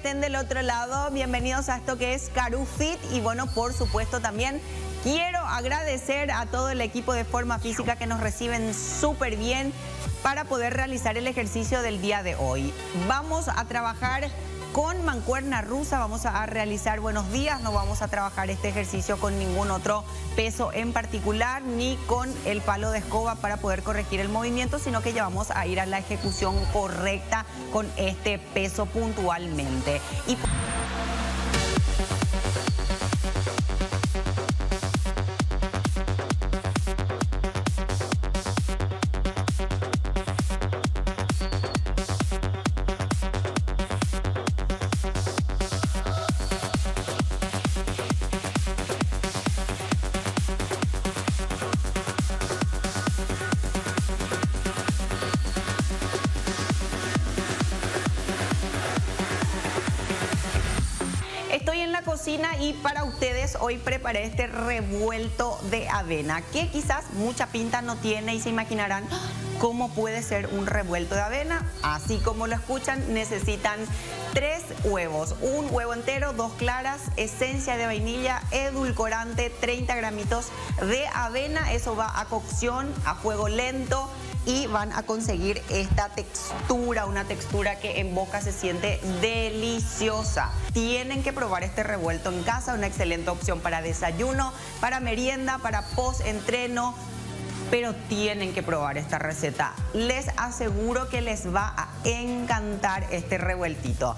estén del otro lado, bienvenidos a esto que es Caru Fit y bueno, por supuesto también quiero agradecer a todo el equipo de forma física que nos reciben súper bien para poder realizar el ejercicio del día de hoy. Vamos a trabajar con mancuerna rusa vamos a realizar buenos días, no vamos a trabajar este ejercicio con ningún otro peso en particular ni con el palo de escoba para poder corregir el movimiento, sino que ya vamos a ir a la ejecución correcta con este peso puntualmente. Y... cocina y para ustedes hoy preparé este revuelto de avena que quizás mucha pinta no tiene y se imaginarán cómo puede ser un revuelto de avena. Así como lo escuchan, necesitan tres huevos, un huevo entero, dos claras, esencia de vainilla, edulcorante, 30 gramitos de avena. Eso va a cocción a fuego lento y van a conseguir esta textura, una textura que en boca se siente deliciosa. Tienen que probar este revuelto en casa, una excelente opción para desayuno, para merienda, para post-entreno, pero tienen que probar esta receta. Les aseguro que les va a encantar este revueltito.